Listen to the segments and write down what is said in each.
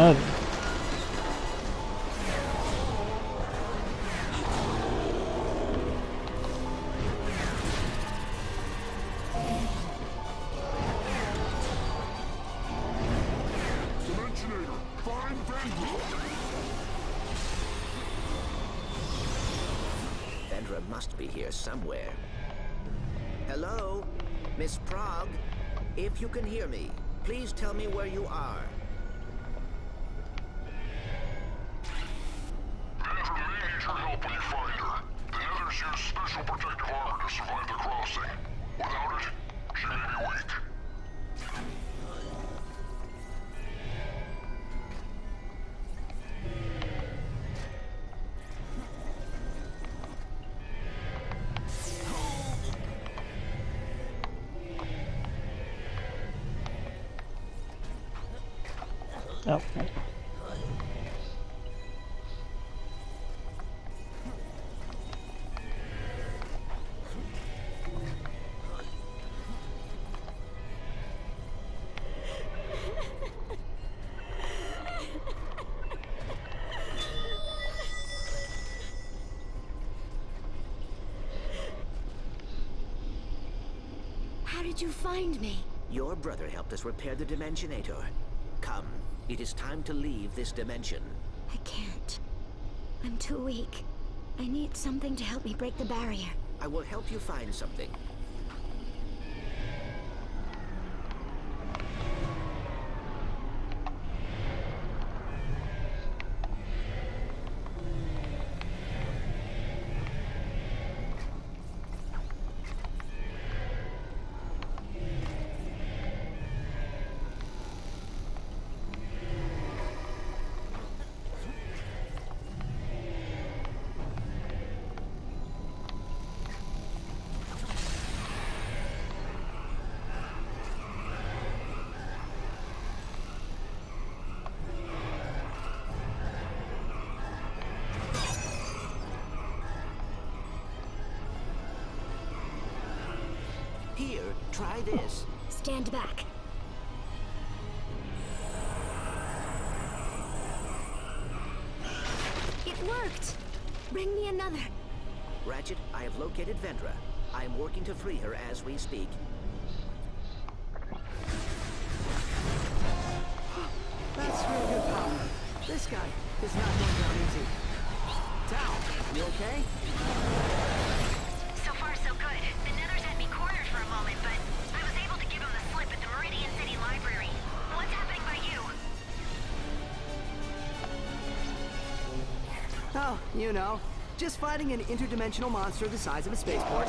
Oh. Vendra must be here somewhere. Hello? Miss Prog? If you can hear me, please tell me where you are. Help when you find her. The Nethers use special protective armor to survive the crossing. Without it, she may be weak. Oh. How did you find me? Your brother helped us repair the Dimensionator. Come, it is time to leave this dimension. I can't. I'm too weak. I need something to help me break the barrier. I will help you find something. Try this. Stand back. It worked! Bring me another. Ratchet, I have located Vendra. I am working to free her as we speak. That's real good power. This guy is not going down easy. Tao, you okay? Oh, you know, just fighting an interdimensional monster the size of a spaceport.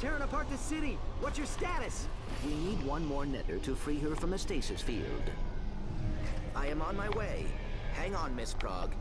Tearing apart the city. What's your status? We need one more nether to free her from the stasis field. I am on my way. Hang on, Miss Prog.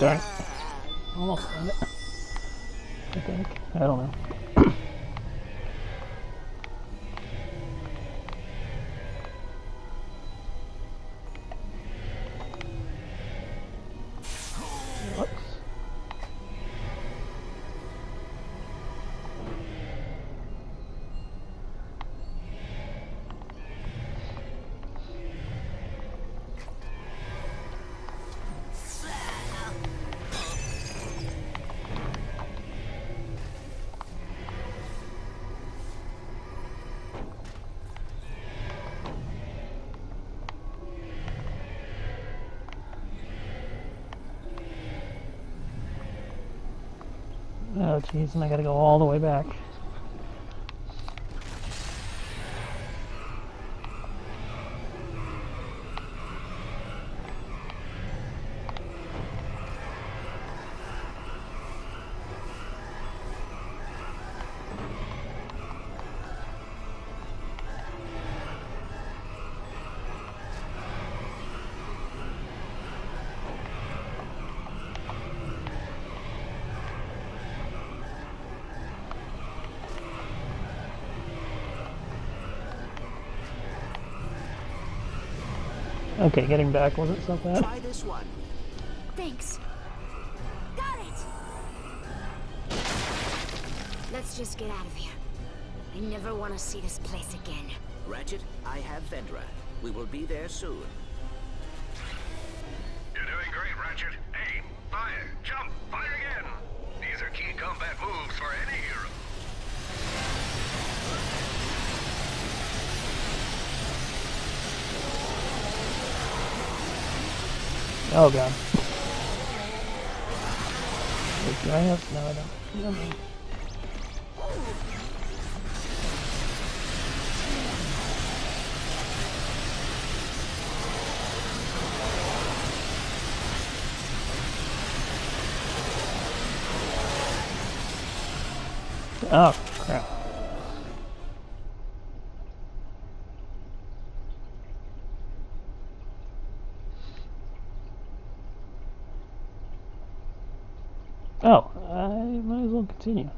Darn it. Almost found it. I think. I don't know. Jeez, and I gotta go all the way back. Okay, getting back wasn't so bad. Try this one. Thanks. Got it! Let's just get out of here. I never want to see this place again. Ratchet, I have Vendra. We will be there soon. You're doing great, Ratchet. Aim, fire, jump, fire again. These are key combat moves Oh god. Wait, do I have? No, I don't. No. Oh, crap. Oh, I might as well continue.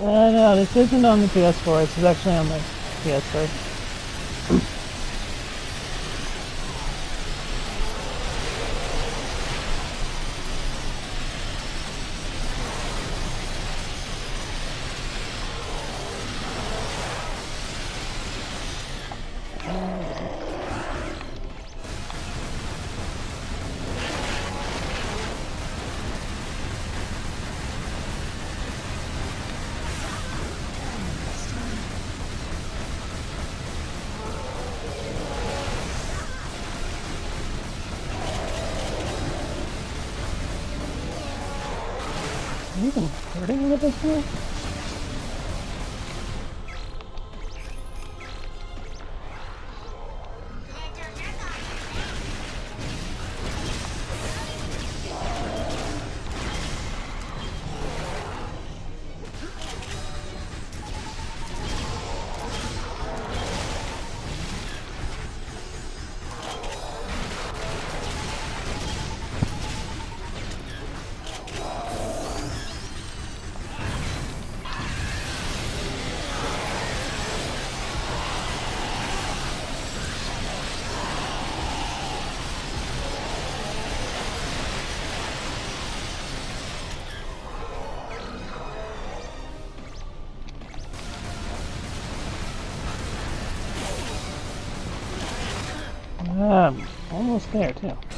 Uh, no, this isn't on the PS4, this is actually on the PS3. You hurting with this one? Almost there too.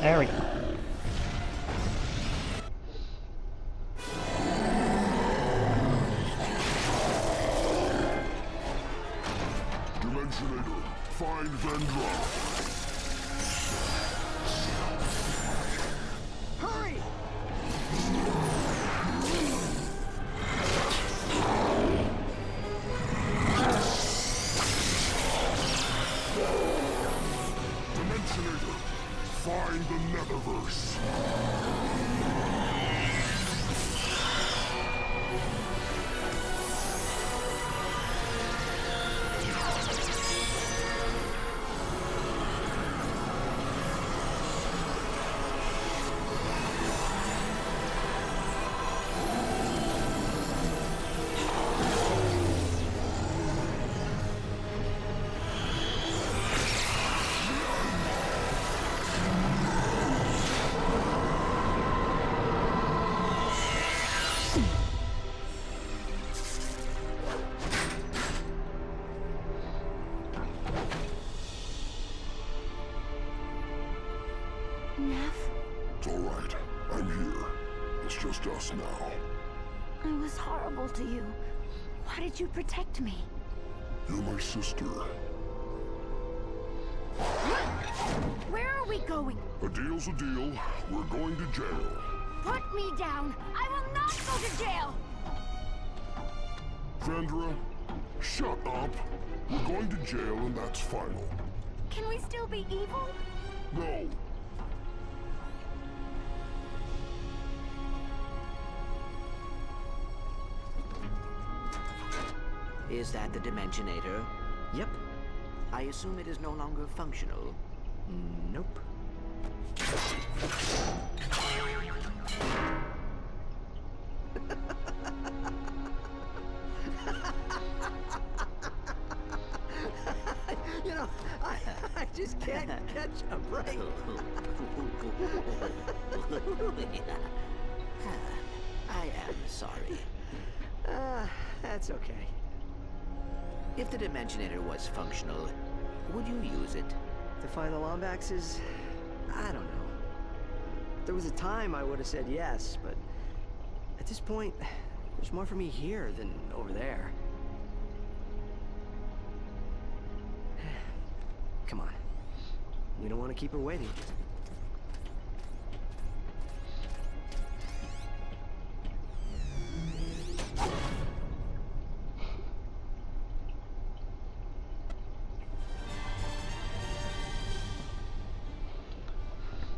There we go. Dimensionator, find Vendra. To you. Why did you protect me? You're my sister. Where are we going? A deal's a deal. We're going to jail. Put me down! I will not go to jail! Vendra, shut up. We're going to jail and that's final. Can we still be evil? No. Is that the Dimensionator? Yep. I assume it is no longer functional. Nope. You know, I, I just can't catch a break. I am sorry. Uh, that's okay. If the Dimensionator was functional, would you use it? To find the Lombaxes? I don't know. There was a time I would have said yes, but at this point, there's more for me here than over there. Come on. We don't want to keep her waiting.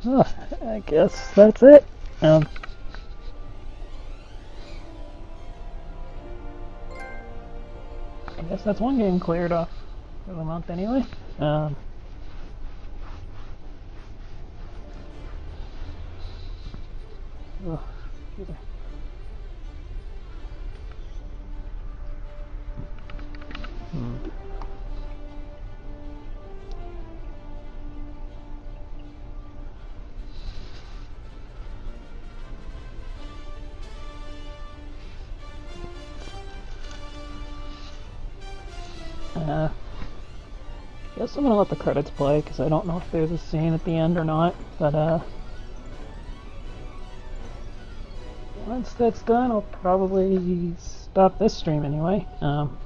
Oh, I guess that's it. Um, I guess that's one game cleared off for the month anyway. Um, ugh, Uh, guess I'm gonna let the credits play because I don't know if there's a scene at the end or not. But uh, once that's done, I'll probably stop this stream anyway. Um,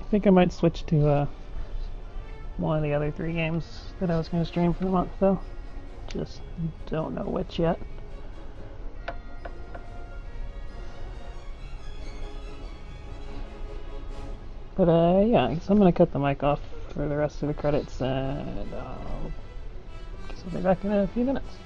I think I might switch to uh, one of the other three games that I was gonna stream for the month, though. Just don't know which yet. But uh, yeah, so I'm gonna cut the mic off for the rest of the credits, and I'll be back in a few minutes.